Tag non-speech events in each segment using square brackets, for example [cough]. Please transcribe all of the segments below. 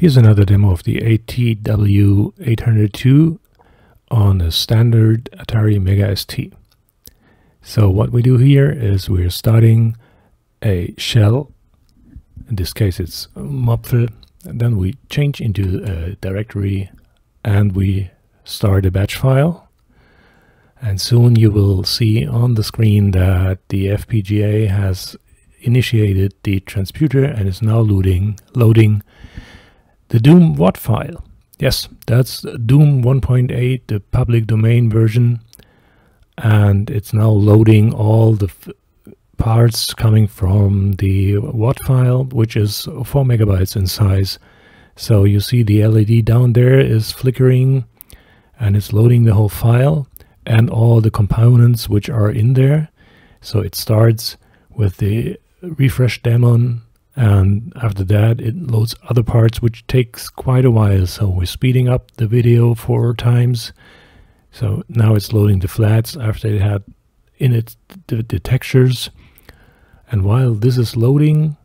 Here's another demo of the ATW802 on a standard Atari Mega ST. So what we do here is we're starting a shell, in this case it's Mupfel, then we change into a directory and we start a batch file. And soon you will see on the screen that the FPGA has initiated the transputer and is now loading, loading the Doom WAD file. Yes, that's Doom 1.8, the public domain version. And it's now loading all the parts coming from the WAD file, which is 4 megabytes in size. So you see the LED down there is flickering and it's loading the whole file and all the components which are in there. So it starts with the refresh daemon and after that it loads other parts which takes quite a while. So we're speeding up the video four times. So now it's loading the flats after it had in it the, the textures. And while this is loading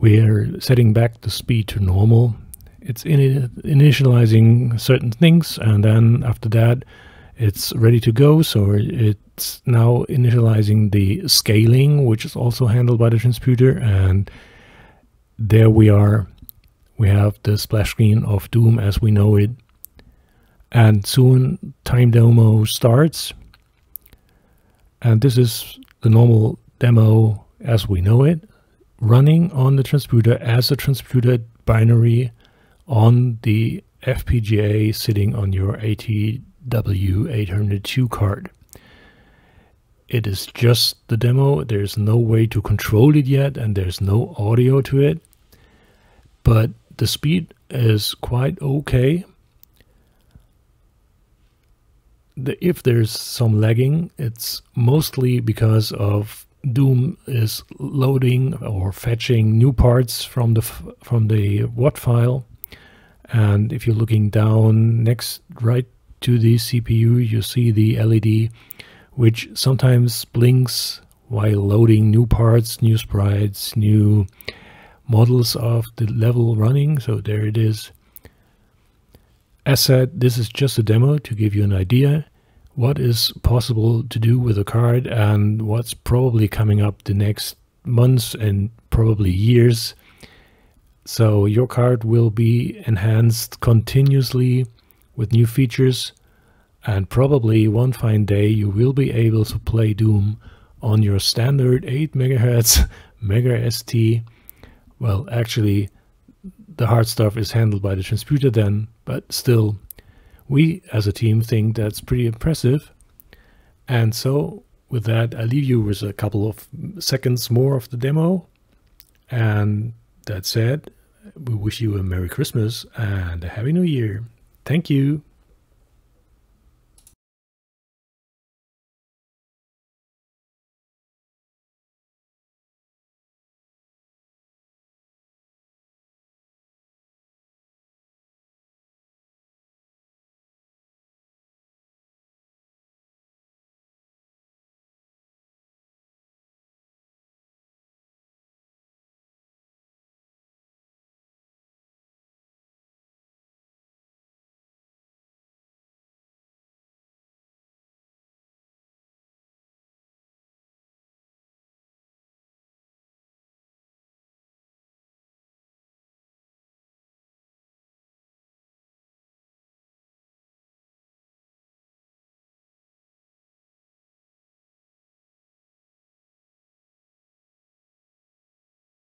we're setting back the speed to normal. It's in initializing certain things and then after that it's ready to go. So it's now initializing the scaling, which is also handled by the transputer. And there we are. We have the splash screen of Doom as we know it. And soon time demo starts. And this is the normal demo as we know it, running on the transputer as a transputer binary on the FPGA sitting on your AT W802 card. It is just the demo. There's no way to control it yet and there's no audio to it. But the speed is quite okay. The, if there's some lagging, it's mostly because of Doom is loading or fetching new parts from the from the WAD file. And if you're looking down next right to the CPU, you see the LED, which sometimes blinks while loading new parts, new sprites, new models of the level running. So there it is. As said, this is just a demo to give you an idea what is possible to do with a card and what's probably coming up the next months and probably years. So your card will be enhanced continuously with new features and probably one fine day you will be able to play Doom on your standard 8 MHz [laughs] Mega ST. Well, actually, the hard stuff is handled by the transputer then, but still, we as a team think that's pretty impressive. And so, with that, I leave you with a couple of seconds more of the demo. And that said, we wish you a Merry Christmas and a Happy New Year. Thank you.